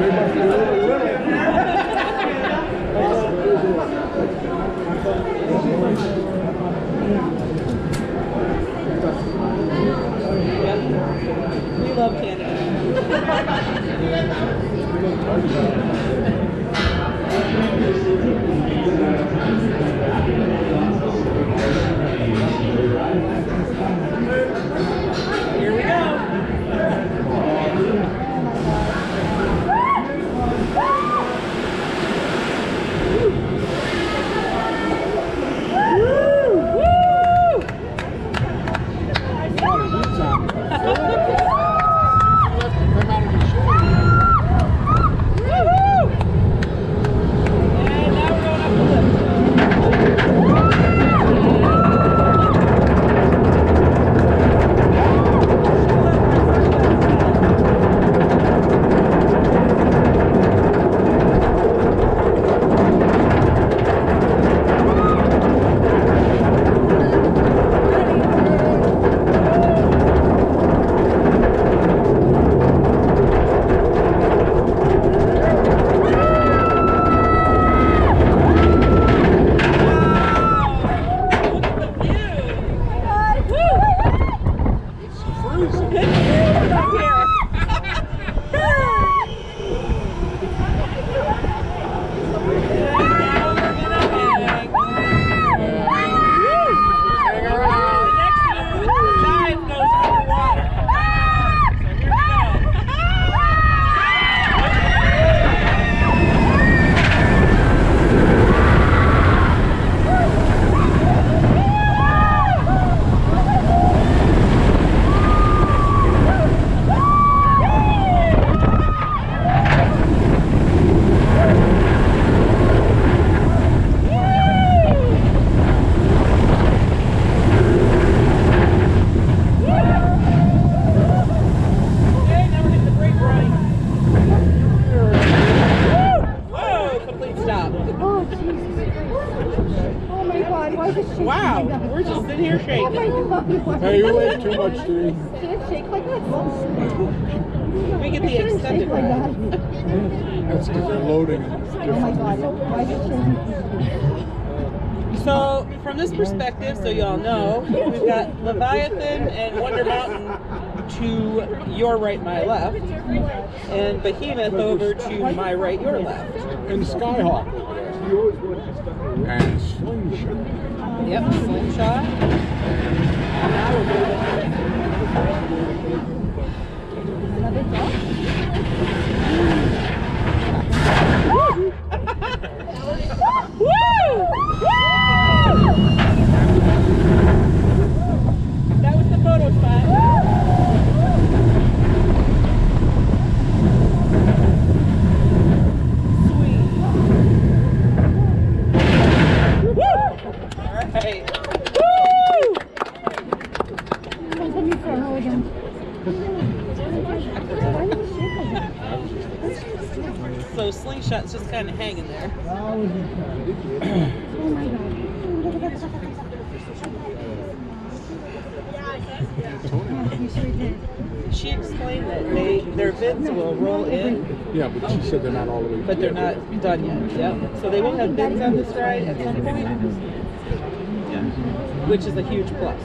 Gracias. That? we're just sitting here Oh, my shaking. God. Why- Hey, you weigh too much, dude. Should it shake like that? We get the extended like ride. that. That's because they're loading. Oh, my God. Why is it? So, from this perspective, so y'all know, we've got Leviathan and Wonder Mountain to your right, my left, and Behemoth over to my right, your left. And Skyhawk. And Slingshot. Yep, slingshot. So slingshot's just kind of hanging there. Oh, my God. Yeah, you did. She explained that they their bids will roll in, Yeah, but she said they're not all the way. but they're not done yet. Yep. So they will have bids on this ride at some point. Yeah. Which is a huge plus.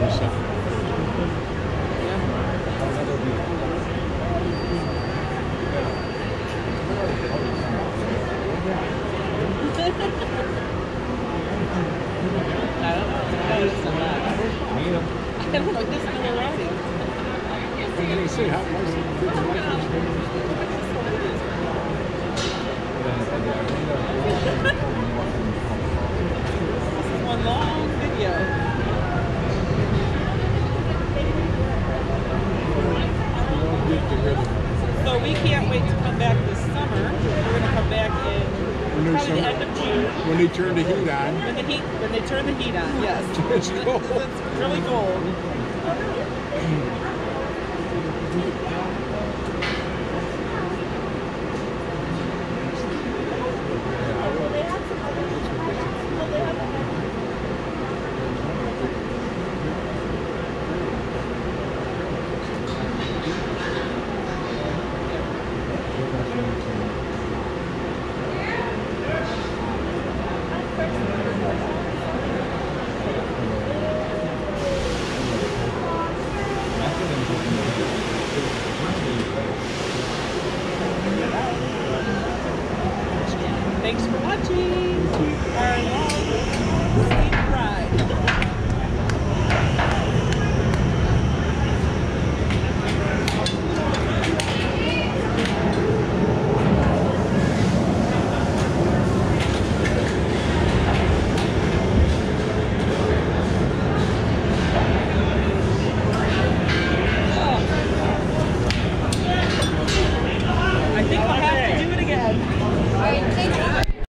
long we can't wait to come back this summer. We're gonna come back in When probably the end of June. When they turn the heat on, When the heat, when they turn the heat on, yes. It's cold. It's really cold.